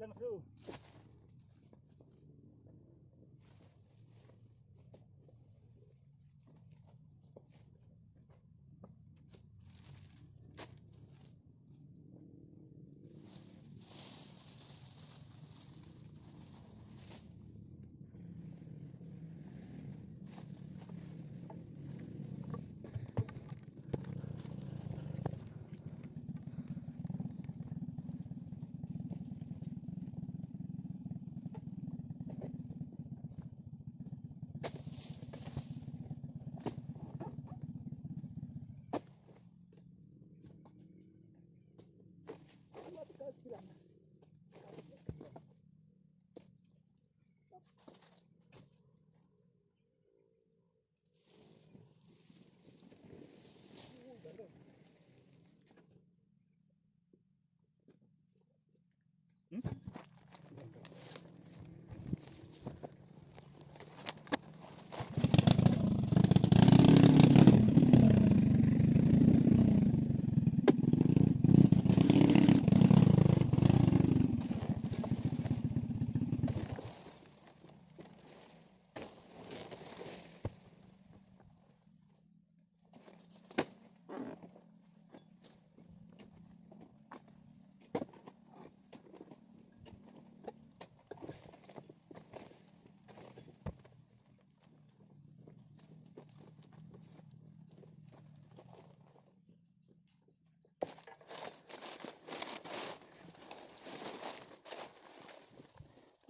dan crew.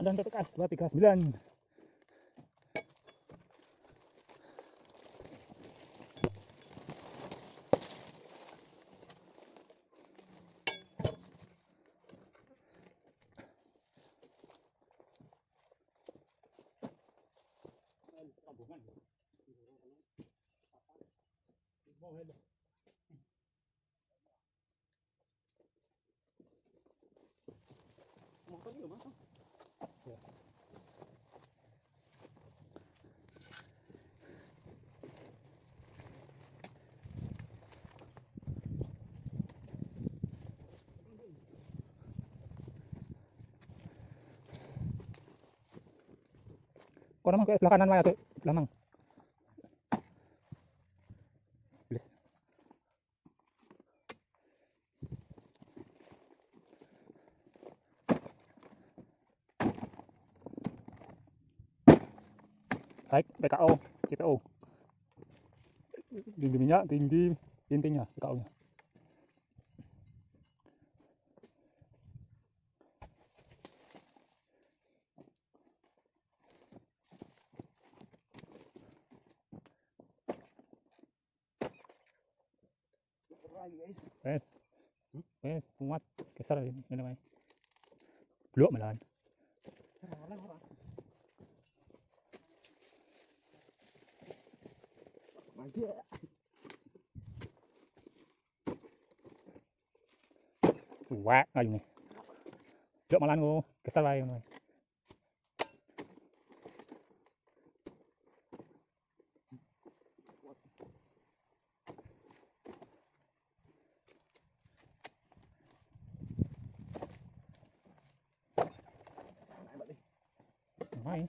Ada untuk as 239. Kau namang ke sebelah kanan wae tuh, lamang. Bilis. Baik, PKO, CPO. Tinggi minyak, tinggi intinya PKO-nya. lagi guys guys guys kumat kasar yun yun naman luwa malahan Yeah. quá rồi này? Chợ mà lan ngô. Cái sao này? mine.